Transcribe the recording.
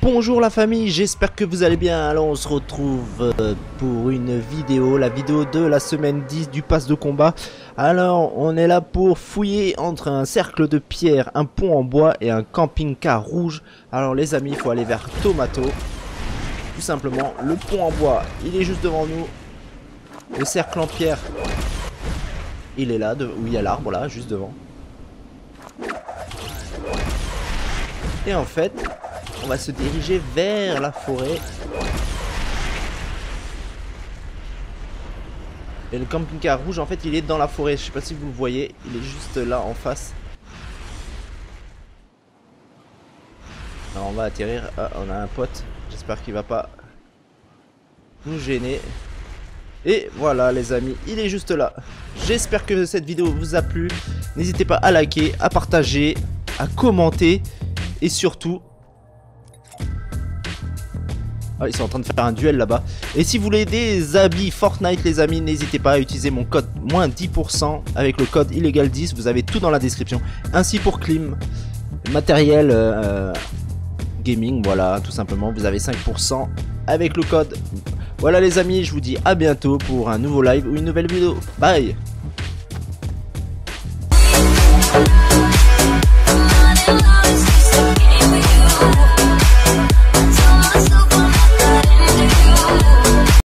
Bonjour la famille, j'espère que vous allez bien. Alors on se retrouve euh, pour une vidéo, la vidéo de la semaine 10 du pass de combat. Alors on est là pour fouiller entre un cercle de pierre, un pont en bois et un camping-car rouge. Alors les amis, il faut aller vers Tomato. Tout simplement, le pont en bois, il est juste devant nous. Le cercle en pierre, il est là, où il y a l'arbre là, juste devant. Et en fait, on va se diriger vers la forêt. Et le camping-car rouge, en fait, il est dans la forêt. Je sais pas si vous le voyez. Il est juste là, en face. Alors, on va atterrir. Ah, on a un pote. J'espère qu'il va pas nous gêner. Et voilà, les amis, il est juste là. J'espère que cette vidéo vous a plu. N'hésitez pas à liker, à partager, à commenter. Et surtout, ah, ils sont en train de faire un duel là-bas. Et si vous voulez des habits Fortnite, les amis, n'hésitez pas à utiliser mon code moins 10% avec le code illégal10. Vous avez tout dans la description. Ainsi pour Clim, matériel euh, gaming, voilà, tout simplement. Vous avez 5% avec le code. Voilà les amis, je vous dis à bientôt pour un nouveau live ou une nouvelle vidéo. Bye